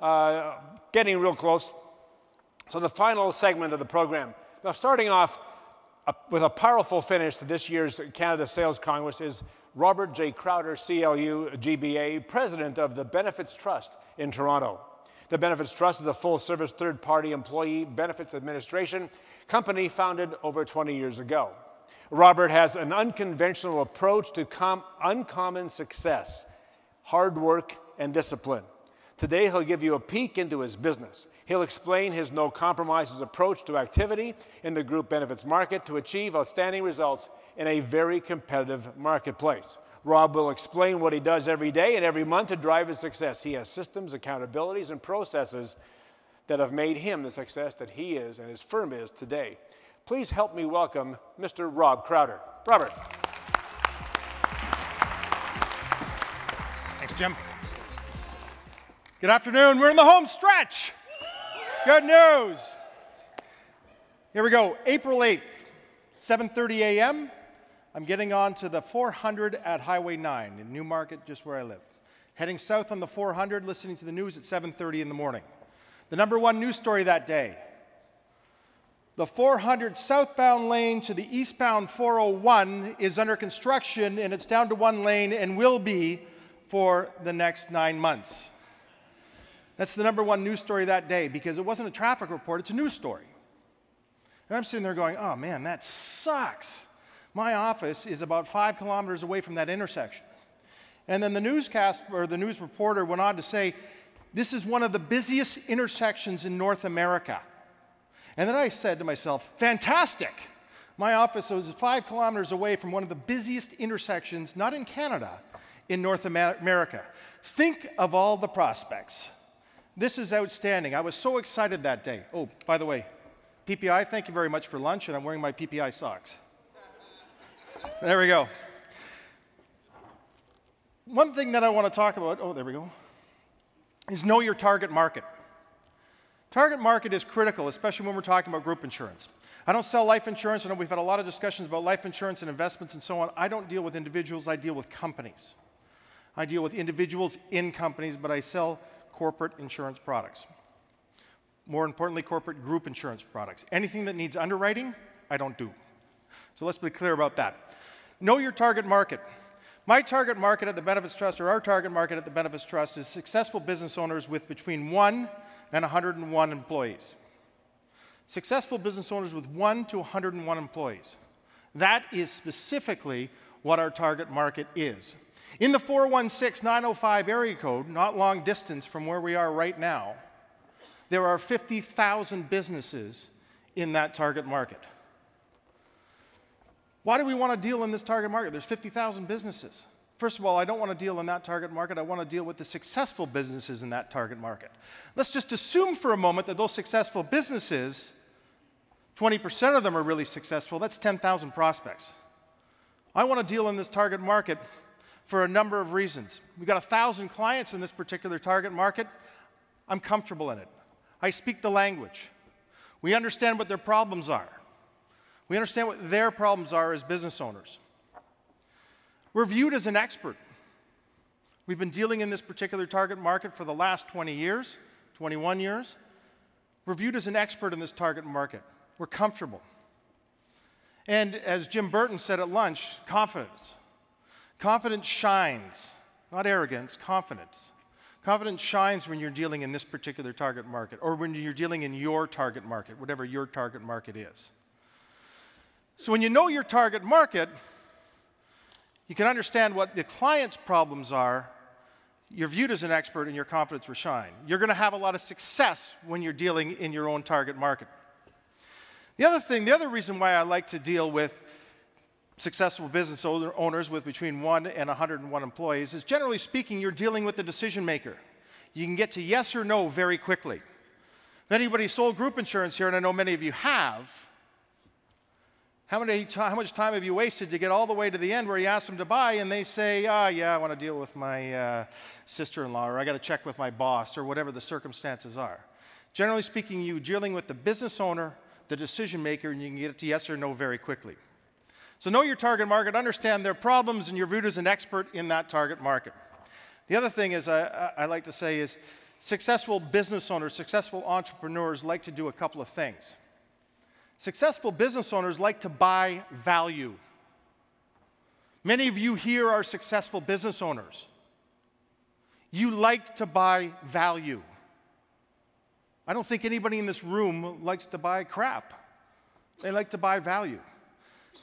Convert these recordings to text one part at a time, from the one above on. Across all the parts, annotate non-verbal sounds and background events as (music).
Uh, getting real close. So, the final segment of the program. Now, starting off uh, with a powerful finish to this year's Canada Sales Congress is Robert J. Crowder, CLU GBA, president of the Benefits Trust in Toronto. The Benefits Trust is a full service third party employee benefits administration company founded over 20 years ago. Robert has an unconventional approach to uncommon success, hard work, and discipline. Today, he'll give you a peek into his business. He'll explain his no compromises approach to activity in the group benefits market to achieve outstanding results in a very competitive marketplace. Rob will explain what he does every day and every month to drive his success. He has systems, accountabilities, and processes that have made him the success that he is and his firm is today. Please help me welcome Mr. Rob Crowder. Robert. Thanks, Jim. Good afternoon. We're in the home stretch. Good news. Here we go. April 8th, 7:30 a.m. I'm getting on to the 400 at Highway 9 in Newmarket, just where I live. Heading south on the 400, listening to the news at 7:30 in the morning. The number one news story that day the 400 southbound lane to the eastbound 401 is under construction and it's down to one lane and will be for the next nine months. That's the number one news story that day because it wasn't a traffic report, it's a news story. And I'm sitting there going, oh man, that sucks. My office is about five kilometers away from that intersection. And then the newscast or the news reporter went on to say, this is one of the busiest intersections in North America. And then I said to myself, fantastic. My office was five kilometers away from one of the busiest intersections, not in Canada, in North America. Think of all the prospects. This is outstanding. I was so excited that day. Oh, by the way, PPI, thank you very much for lunch, and I'm wearing my PPI socks. There we go. One thing that I want to talk about, oh, there we go, is know your target market. Target market is critical, especially when we're talking about group insurance. I don't sell life insurance. I know we've had a lot of discussions about life insurance and investments and so on. I don't deal with individuals, I deal with companies. I deal with individuals in companies, but I sell corporate insurance products. More importantly, corporate group insurance products. Anything that needs underwriting, I don't do. So let's be clear about that. Know your target market. My target market at the Benefits Trust, or our target market at the Benefits Trust, is successful business owners with between one and 101 employees. Successful business owners with 1 to 101 employees. That is specifically what our target market is. In the 416 905 area code, not long distance from where we are right now, there are 50,000 businesses in that target market. Why do we want to deal in this target market? There's 50,000 businesses. First of all, I don't want to deal in that target market. I want to deal with the successful businesses in that target market. Let's just assume for a moment that those successful businesses, 20% of them are really successful. That's 10,000 prospects. I want to deal in this target market for a number of reasons. We've got 1,000 clients in this particular target market. I'm comfortable in it. I speak the language. We understand what their problems are. We understand what their problems are as business owners. We're viewed as an expert. We've been dealing in this particular target market for the last 20 years, 21 years. We're viewed as an expert in this target market. We're comfortable. And as Jim Burton said at lunch, confidence. Confidence shines, not arrogance, confidence. Confidence shines when you're dealing in this particular target market or when you're dealing in your target market, whatever your target market is. So when you know your target market, you can understand what the client's problems are, you're viewed as an expert and your confidence will shine. You're going to have a lot of success when you're dealing in your own target market. The other thing, the other reason why I like to deal with successful business owners with between 1 and 101 employees is generally speaking, you're dealing with the decision maker. You can get to yes or no very quickly. If anybody sold group insurance here, and I know many of you have, how, many, how much time have you wasted to get all the way to the end where you ask them to buy and they say, ah, oh, yeah, I want to deal with my uh, sister in law or I got to check with my boss or whatever the circumstances are? Generally speaking, you're dealing with the business owner, the decision maker, and you can get to yes or no very quickly. So, know your target market, understand their problems, and you're viewed as an expert in that target market. The other thing is, I, I like to say, is successful business owners, successful entrepreneurs like to do a couple of things. Successful business owners like to buy value. Many of you here are successful business owners. You like to buy value. I don't think anybody in this room likes to buy crap. They like to buy value.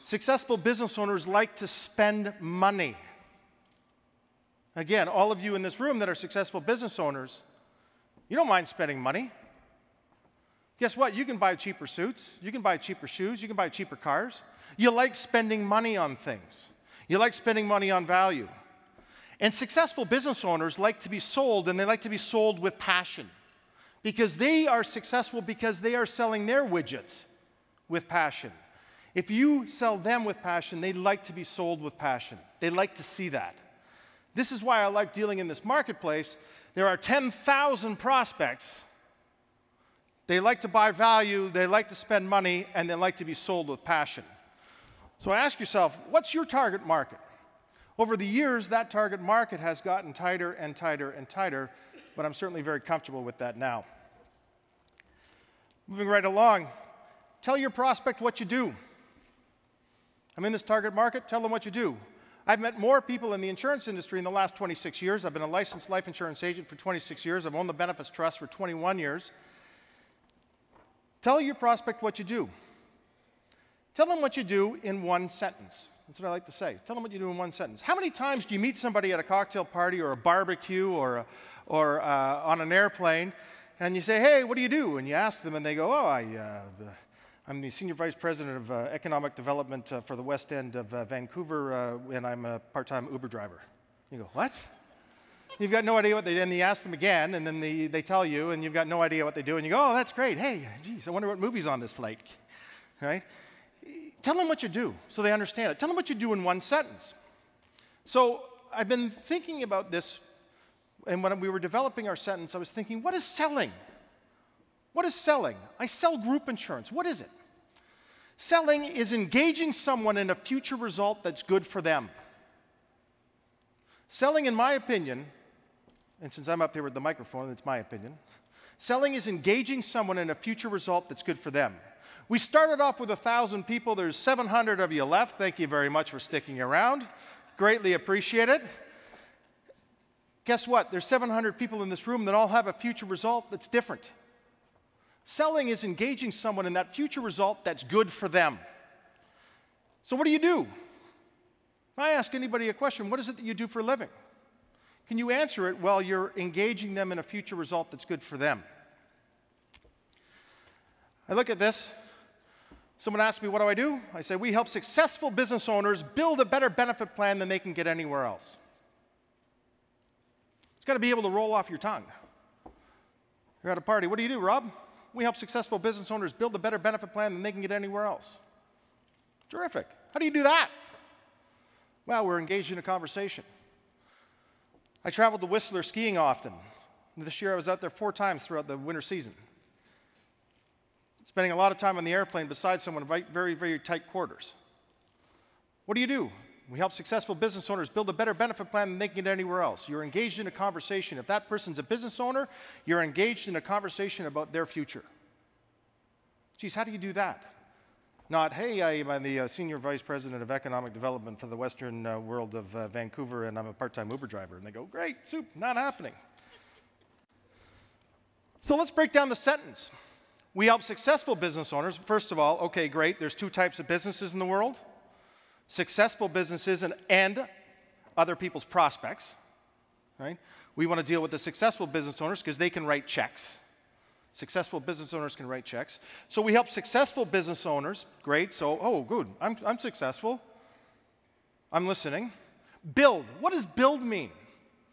Successful business owners like to spend money. Again, all of you in this room that are successful business owners, you don't mind spending money. Guess what? You can buy cheaper suits, you can buy cheaper shoes, you can buy cheaper cars. You like spending money on things, you like spending money on value. And successful business owners like to be sold, and they like to be sold with passion because they are successful because they are selling their widgets with passion. If you sell them with passion, they like to be sold with passion. They like to see that. This is why I like dealing in this marketplace. There are 10,000 prospects. They like to buy value, they like to spend money, and they like to be sold with passion. So ask yourself, what's your target market? Over the years, that target market has gotten tighter and tighter and tighter, but I'm certainly very comfortable with that now. Moving right along, tell your prospect what you do. I'm in this target market, tell them what you do. I've met more people in the insurance industry in the last 26 years. I've been a licensed life insurance agent for 26 years. I've owned the Benefits Trust for 21 years. Tell your prospect what you do. Tell them what you do in one sentence. That's what I like to say. Tell them what you do in one sentence. How many times do you meet somebody at a cocktail party or a barbecue or, a, or uh, on an airplane and you say, hey, what do you do? And you ask them and they go, oh, I, uh, I'm the Senior Vice President of uh, Economic Development uh, for the West End of uh, Vancouver, uh, and I'm a part time Uber driver. You go, What? You've got no idea what they do, and you ask them again, and then they, they tell you, and you've got no idea what they do, and you go, Oh, that's great. Hey, geez, I wonder what movie's on this flight. Right? Tell them what you do so they understand it. Tell them what you do in one sentence. So I've been thinking about this, and when we were developing our sentence, I was thinking, What is selling? What is selling? I sell group insurance. What is it? Selling is engaging someone in a future result that's good for them. Selling, in my opinion, and since I'm up here with the microphone, it's my opinion, selling is engaging someone in a future result that's good for them. We started off with 1,000 people. There's 700 of you left. Thank you very much for sticking around. Greatly appreciate it. Guess what? There's 700 people in this room that all have a future result that's different. Selling is engaging someone in that future result that's good for them. So, what do you do? I ask anybody a question what is it that you do for a living? Can you answer it while you're engaging them in a future result that's good for them? I look at this. Someone asks me, What do I do? I say, We help successful business owners build a better benefit plan than they can get anywhere else. It's got to be able to roll off your tongue. You're at a party. What do you do, Rob? We help successful business owners build a better benefit plan than they can get anywhere else. Terrific. How do you do that? Well, we're engaged in a conversation. I traveled to Whistler skiing often. This year I was out there four times throughout the winter season. Spending a lot of time on the airplane beside someone in very, very tight quarters. What do you do? We help successful business owners build a better benefit plan than they can get anywhere else. You're engaged in a conversation. If that person's a business owner, you're engaged in a conversation about their future. Geez, how do you do that? Not, hey, I'm the uh, Senior Vice President of Economic Development for the Western uh, world of uh, Vancouver, and I'm a part time Uber driver. And they go, great, soup, not happening. So let's break down the sentence. We help successful business owners. First of all, okay, great, there's two types of businesses in the world successful businesses and, and other people's prospects, right? We want to deal with the successful business owners because they can write checks. Successful business owners can write checks. So we help successful business owners. Great. So, oh, good. I'm, I'm successful. I'm listening. Build. What does build mean?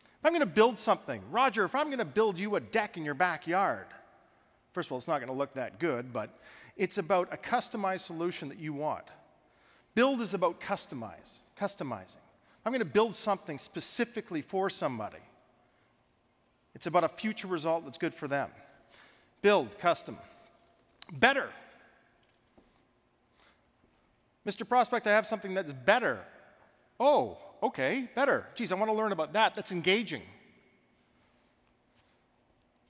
If I'm going to build something, Roger, if I'm going to build you a deck in your backyard, first of all, it's not going to look that good, but it's about a customized solution that you want. Build is about customize, customizing. I'm going to build something specifically for somebody. It's about a future result that's good for them. Build, custom. Better. Mr. Prospect, I have something that's better. Oh, okay, better. Geez, I want to learn about that. That's engaging.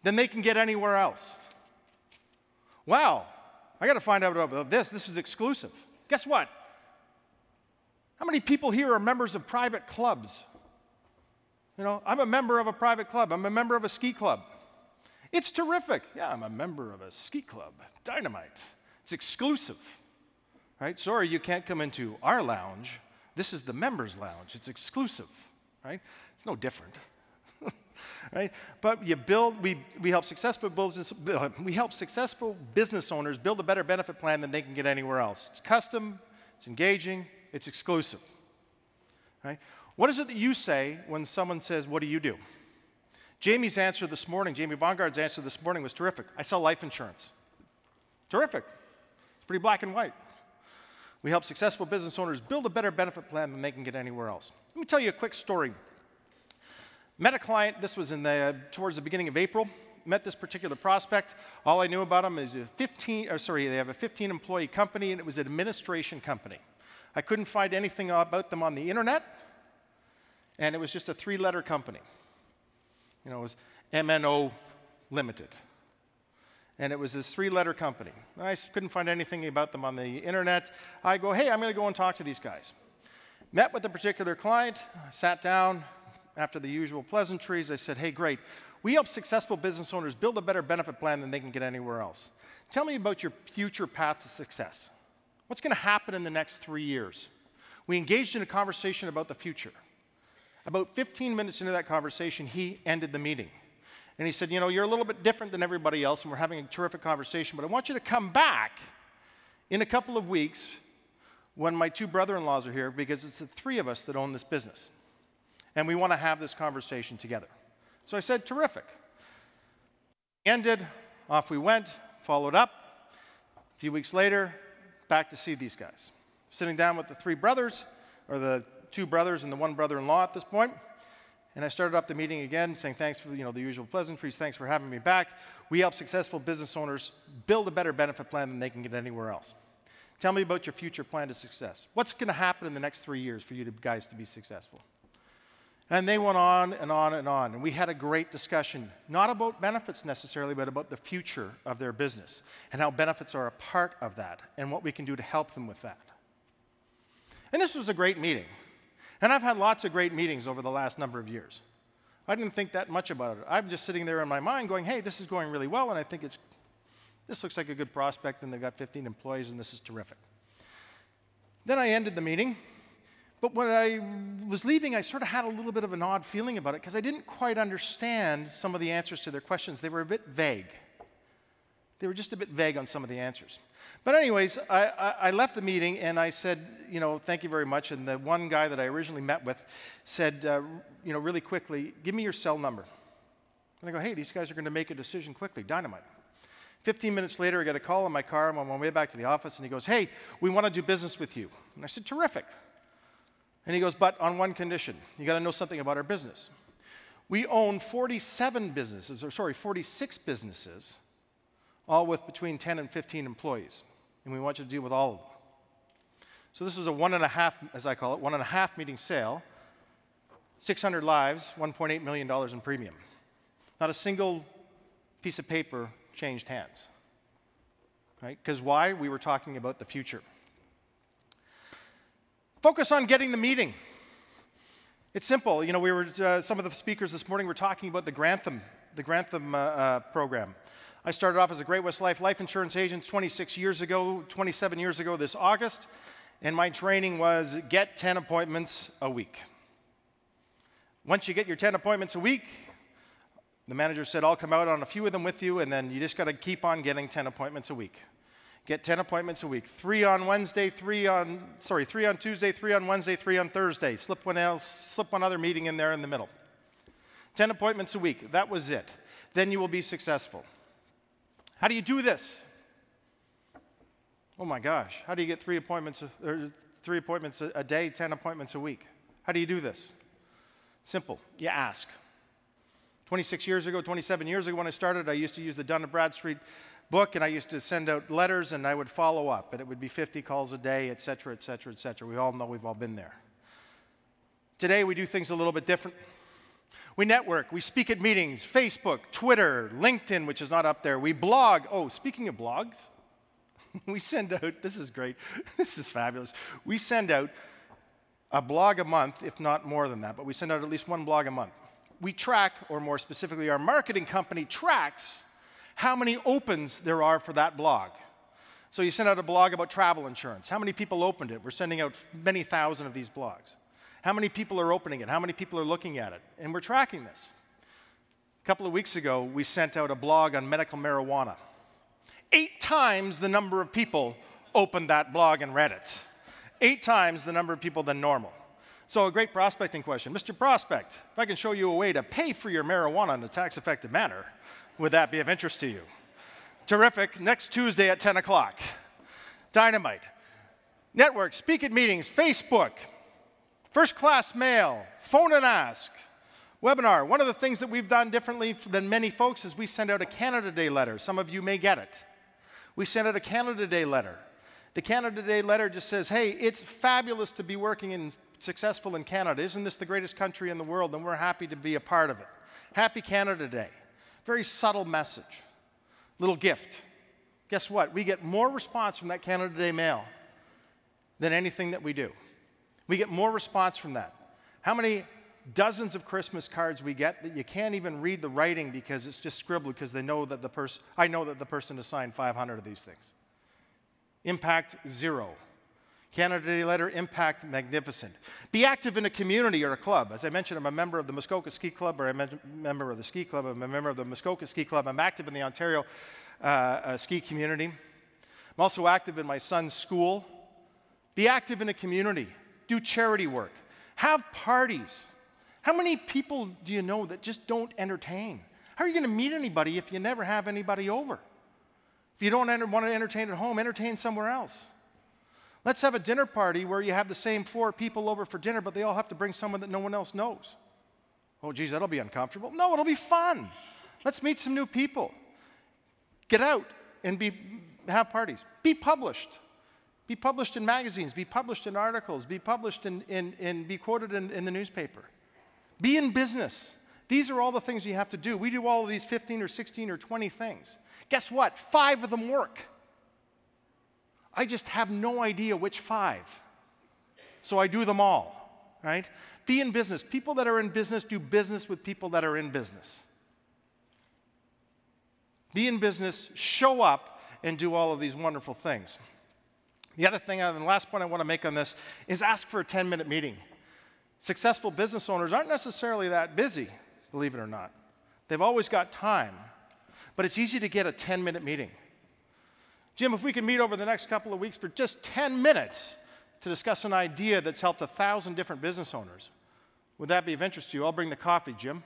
Then they can get anywhere else. Wow, I got to find out about this. This is exclusive. Guess what? How many people here are members of private clubs? You know, I'm a member of a private club, I'm a member of a ski club. It's terrific. Yeah, I'm a member of a ski club. Dynamite. It's exclusive. Right? Sorry, you can't come into our lounge. This is the members' lounge. It's exclusive. Right? It's no different. (laughs) right? But you build, we, we help successful business, (laughs) we help successful business owners build a better benefit plan than they can get anywhere else. It's custom, it's engaging, it's exclusive. Right? What is it that you say when someone says, What do you do? Jamie's answer this morning, Jamie Bongard's answer this morning was terrific. I sell life insurance. Terrific. It's pretty black and white. We help successful business owners build a better benefit plan than they can get anywhere else. Let me tell you a quick story. Met a client, this was in the, towards the beginning of April. Met this particular prospect. All I knew about them is a 15, or sorry, they have a 15 employee company and it was an administration company. I couldn't find anything about them on the internet, and it was just a three letter company. You know, it was MNO Limited. And it was this three letter company. I couldn't find anything about them on the internet. I go, hey, I'm going to go and talk to these guys. Met with a particular client, sat down after the usual pleasantries. I said, hey, great. We help successful business owners build a better benefit plan than they can get anywhere else. Tell me about your future path to success. What's going to happen in the next three years? We engaged in a conversation about the future. About 15 minutes into that conversation, he ended the meeting. And he said, You know, you're a little bit different than everybody else, and we're having a terrific conversation, but I want you to come back in a couple of weeks when my two brother in laws are here because it's the three of us that own this business. And we want to have this conversation together. So I said, Terrific. Ended, off we went, followed up. A few weeks later, back to see these guys. Sitting down with the three brothers, or the two brothers and the one brother in law at this. And I started up the meeting again saying, thanks for you know, the usual pleasantries, thanks for having me back. We help successful business owners build a better benefit plan than they can get anywhere else. Tell me about your future plan to success. What's going to happen in the next three years for you guys to be successful? And they went on and on and on. And we had a great discussion, not about benefits necessarily, but about the future of their business and how benefits are a part of that and what we can do to help them with that. And this was a great meeting. And I've had lots of great meetings over the last number of years. I didn't think that much about it. I'm just sitting there in my mind going, hey, this is going really well, and I think it's, this looks like a good prospect, and they've got 15 employees, and this is terrific. Then I ended the meeting, but when I was leaving, I sort of had a little bit of an odd feeling about it because I didn't quite understand some of the answers to their questions. They were a bit vague. They were just a bit vague on some of the answers. But, anyways, I, I, I, left the meeting and I said, you know, thank you very much. And the one guy that I originally met with said, uh, you know, really quickly, give me your cell number. And I go, hey, these guys are going to make a decision quickly, dynamite. 15 minutes later, I get a call in my car. I'm on my way back to the office and he goes, hey, we want to do business with you. And I said, terrific. And he goes, but on one condition, you got to know something about our business. We own 47 businesses, or sorry, 46 businesses, all with between 10 and 15 employees. And we want you to deal with all of them. So this was a one and a half, as I call it, one and a half meeting sale, 600 lives, $1.8 million in premium. Not a single piece of paper changed hands. Right? Because why? We were talking about the future. Focus on getting the meeting. It's simple. You know, we were, uh, some of the speakers this morning were talking about the Grantham, the Grantham uh, uh, program. I started off as a Great West Life life insurance agent 26 years ago, 27 years ago this August, and my training was get 10 appointments a week. Once you get your 10 appointments a week, the manager said, I'll come out on a few of them with you, and then you just got to keep on getting 10 appointments a week. Get 10 appointments a week. Three on Wednesday, three on, sorry, three on Tuesday, three on Wednesday, three on Thursday. Slip one else, slip one other meeting in there in the middle. 10 appointments a week. That was it. Then you will be successful. How do you do this? Oh my gosh, how do you get three appointments, or three appointments a day, 10 appointments a week? How do you do this? Simple, you ask. 26 years ago, 27 years ago when I started, I used to use the Dun & Bradstreet book and I used to send out letters and I would follow up and it would be 50 calls a day, et cetera, et cetera, et cetera. We all know we've all been there. Today we do things a little bit different. We network, we speak at meetings, Facebook, Twitter, LinkedIn, which is not up there. We blog. Oh, speaking of blogs, (laughs) we send out, this is great, (laughs) this is fabulous. We send out a blog a month, if not more than that, but we send out at least one blog a month. We track, or more specifically, our marketing company tracks how many opens there are for that blog. So you send out a blog about travel insurance. How many people opened it? We're sending out many thousand of these blogs. How many people are opening it? How many people are looking at it? And we're tracking this. A couple of weeks ago, we sent out a blog on medical marijuana. Eight times the number of people opened that blog and read it. Eight times the number of people than normal. So, a great prospecting question. Mr. Prospect, if I can show you a way to pay for your marijuana in a tax effective manner, would that be of interest to you? Terrific. Next Tuesday at 10 o'clock. Dynamite. Network, speak at meetings, Facebook, first class mail, phone and ask, webinar. One of the things that we've done differently than many folks is we send out a Canada Day letter. Some of you may get it. We send out a Canada Day letter. The Canada Day letter just says, hey, it's fabulous to be working and successful in Canada. Isn't this the greatest country in the world? And we're happy to be a part of it. Happy Canada Day. Very subtle message. Little gift. Guess what? We get more response from that Canada Day mail than anything that we do. We get more response from that. How many dozens of Christmas cards we get that you can't even read the writing because it's just scribbled because they know that the person I know that the person has signed 500 of these things. Impact zero. Canada Day letter, impact magnificent. Be active in a community or a club. As I mentioned, I'm a member of the Muskoka Ski Club, or I'm a member of the Ski Club. I'm a member of the Muskoka Ski Club. I'm active in the Ontario uh, uh, ski community. I'm also active in my son's school. Be active in a community. Do charity work. Have parties. How many people do you know that just don't entertain? How are you going to meet anybody if you never have anybody over? If you don't want to entertain at home, entertain somewhere else. Let's have a dinner party where you have the same four people over for dinner, but they all have to bring someone that no one else knows. Oh, geez, that'll be uncomfortable. No, it'll be fun. Let's meet some new people. Get out and be, have parties. Be published. Be published in magazines, be published in articles, be published in, in, in be quoted in, in the newspaper. Be in business. These are all the things you have to do. We do all of these 15 or 16 or 20 things. Guess what? Five of them work. I just have no idea which five. So I do them all, right? Be in business. People that are in business do business with people that are in business. Be in business, show up, and do all of these wonderful things. The other thing, and the last point I want to make on this, is ask for a 10 minute meeting. Successful business owners aren't necessarily that busy, believe it or not. They've always got time, but it's easy to get a 10 minute meeting. Jim, if we could meet over the next couple of weeks for just 10 minutes to discuss an idea that's helped a thousand different business owners, would that be of interest to you? I'll bring the coffee, Jim.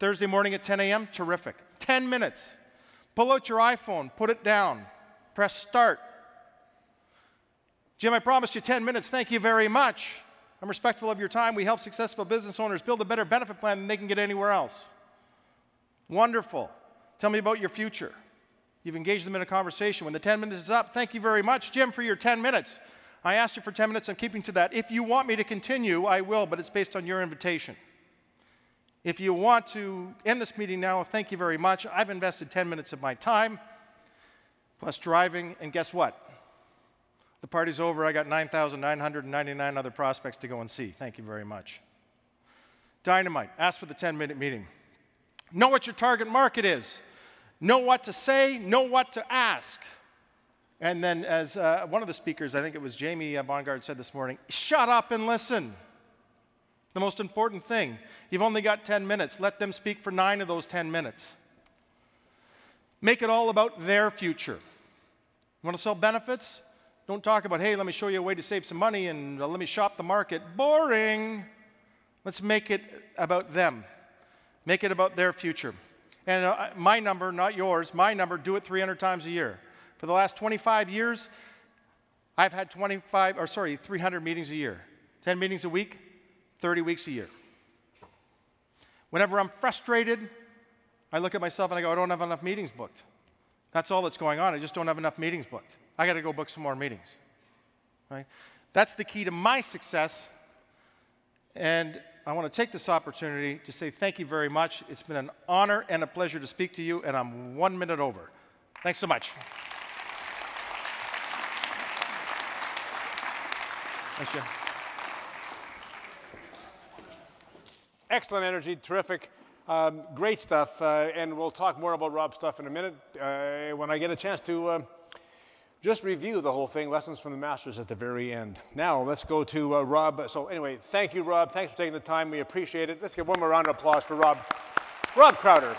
Thursday morning at 10 a.m., terrific. 10 minutes. Pull out your iPhone, put it down, press start. Jim, I promised you 10 minutes. Thank you very much. I'm respectful of your time. We help successful business owners build a better benefit plan than they can get anywhere else. Wonderful. Tell me about your future. You've engaged them in a conversation. When the 10 minutes is up, thank you very much, Jim, for your 10 minutes. I asked you for 10 minutes. I'm keeping to that. If you want me to continue, I will, but it's based on your invitation. If you want to end this meeting now, thank you very much. I've invested 10 minutes of my time, plus driving, and guess what? The party's over. I got 9,999 other prospects to go and see. Thank you very much. Dynamite. Ask for the 10 minute meeting. Know what your target market is know what to say, know what to ask. And then, as uh, one of the speakers, I think it was Jamie uh, Bongard, said this morning, shut up and listen. The most important thing. You've only got 10 minutes. Let them speak for nine of those 10 minutes. Make it all about their future. You want to sell benefits? Don't talk about, hey, let me show you a way to save some money and uh, let me shop the market. Boring. Let's make it about them. Make it about their future. And uh, my number, not yours, my number, do it 300 times a year. For the last 25 years, I've had 25, or sorry, 300 meetings a year. 10 meetings a week, 30 weeks a year. Whenever I'm frustrated, I look at myself and I go, I don't have enough meetings booked. That's all that's going on. I just don't have enough meetings booked. I got to go book some more meetings. Right? That's the key to my success. And I want to take this opportunity to say thank you very much. It's been an honor and a pleasure to speak to you, and I'm one minute over. Thanks so much. Thanks, Jim. Excellent energy, terrific. Um, great stuff, uh, and we'll talk more about Rob's stuff in a minute uh, when I get a chance to uh, just review the whole thing, lessons from the masters at the very end. Now, let's go to uh, Rob. So anyway, thank you, Rob. Thanks for taking the time. We appreciate it. Let's get one more round of applause for Rob. Rob Crowder.